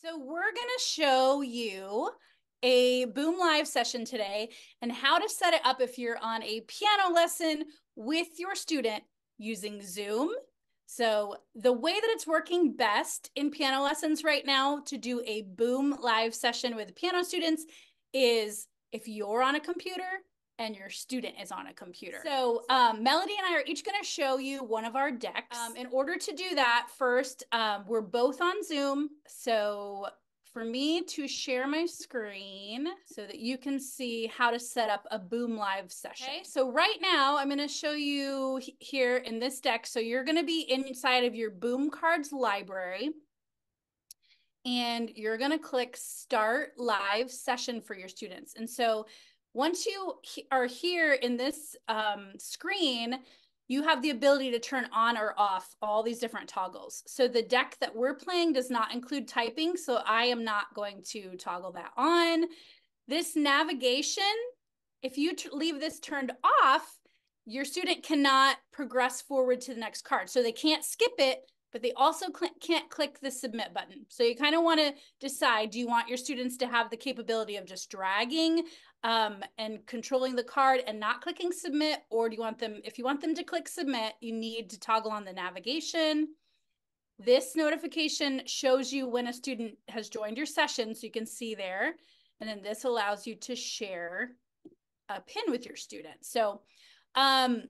So we're going to show you a Boom Live session today and how to set it up if you're on a piano lesson with your student using Zoom. So the way that it's working best in piano lessons right now to do a Boom Live session with piano students is if you're on a computer and your student is on a computer. So um, Melody and I are each going to show you one of our decks. Um, in order to do that, first, um, we're both on Zoom. So for me to share my screen so that you can see how to set up a Boom Live session. Okay, so right now I'm going to show you here in this deck. So you're going to be inside of your Boom Cards library and you're going to click start live session for your students. And so once you are here in this um, screen, you have the ability to turn on or off all these different toggles. So the deck that we're playing does not include typing, so I am not going to toggle that on. This navigation, if you leave this turned off, your student cannot progress forward to the next card. So they can't skip it, but they also cl can't click the submit button. So you kind of want to decide, do you want your students to have the capability of just dragging um, and controlling the card and not clicking submit? Or do you want them, if you want them to click submit, you need to toggle on the navigation. This notification shows you when a student has joined your session, so you can see there. And then this allows you to share a pin with your student. So, um,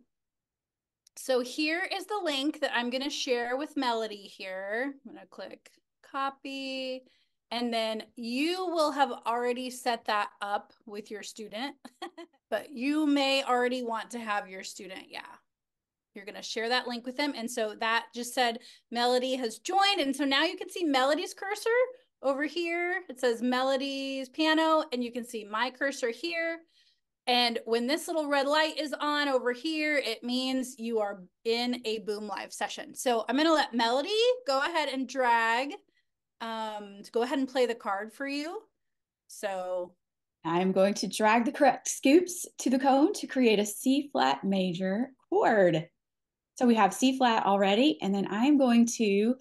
so here is the link that I'm going to share with Melody here. I'm going to click copy. And then you will have already set that up with your student, but you may already want to have your student. Yeah. You're going to share that link with them. And so that just said Melody has joined. And so now you can see Melody's cursor over here. It says Melody's piano, and you can see my cursor here. And when this little red light is on over here, it means you are in a Boom Live session. So I'm going to let Melody go ahead and drag um, to go ahead and play the card for you. So I'm going to drag the correct scoops to the cone to create a C flat major chord. So we have C flat already, and then I'm going to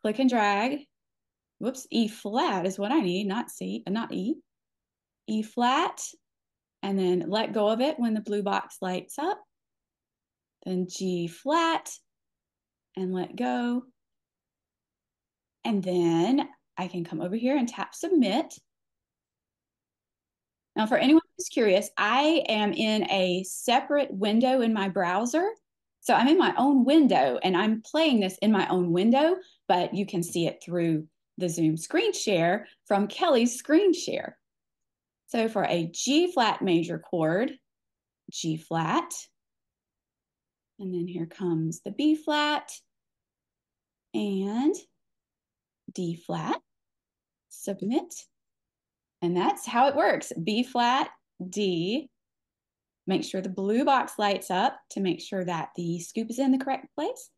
click and drag. Whoops, E flat is what I need, not C, uh, not E. E flat, and then let go of it when the blue box lights up. Then G flat, and let go. And then I can come over here and tap submit. Now, for anyone who's curious, I am in a separate window in my browser. So I'm in my own window and I'm playing this in my own window, but you can see it through the Zoom screen share from Kelly's screen share. So for a G flat major chord, G flat, and then here comes the B flat, and D flat, submit. And that's how it works. B flat, D. Make sure the blue box lights up to make sure that the scoop is in the correct place.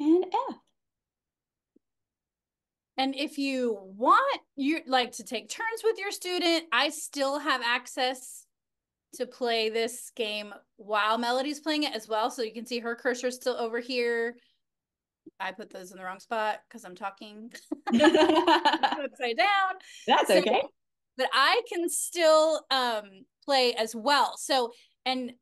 And F. And if you want you like to take turns with your student, I still have access to play this game while Melody's playing it as well. So you can see her cursor still over here. I put those in the wrong spot because I'm talking upside down. That's so, okay. But I can still um, play as well. So, and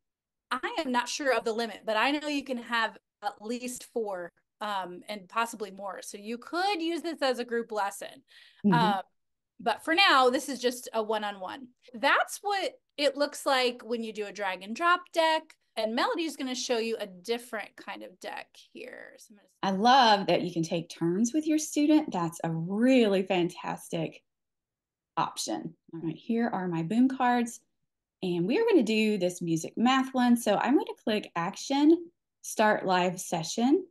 I am not sure of the limit, but I know you can have at least four um, and possibly more. So you could use this as a group lesson. Mm-hmm. Um, but for now, this is just a one on one. That's what it looks like when you do a drag and drop deck. And Melody is going to show you a different kind of deck here. So I love that you can take turns with your student. That's a really fantastic option. All right, here are my boom cards. And we are going to do this music math one. So I'm going to click Action, Start Live Session.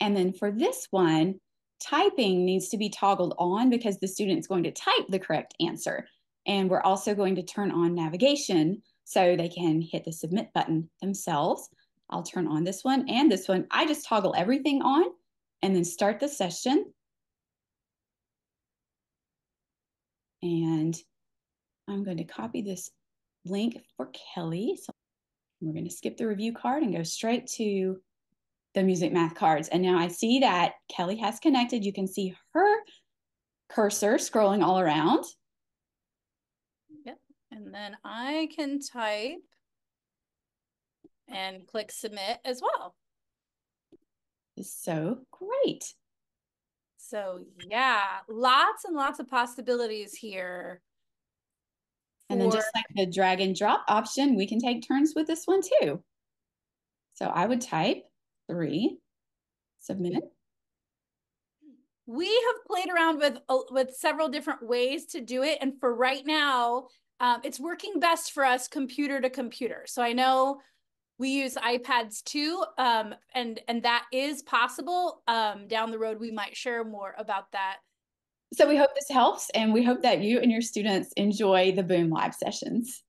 And then for this one, typing needs to be toggled on because the student's going to type the correct answer. And we're also going to turn on navigation so they can hit the submit button themselves. I'll turn on this one and this one. I just toggle everything on and then start the session. And I'm going to copy this link for Kelly. So we're going to skip the review card and go straight to the music math cards. And now I see that Kelly has connected. You can see her cursor scrolling all around. Yep. And then I can type and click submit as well. So great. So yeah, lots and lots of possibilities here. And then just like the drag and drop option, we can take turns with this one too. So I would type three, submit. We have played around with uh, with several different ways to do it, and for right now, um, it's working best for us computer to computer. So I know we use iPads too, um, and and that is possible. Um, down the road, we might share more about that. So we hope this helps, and we hope that you and your students enjoy the Boom Live sessions.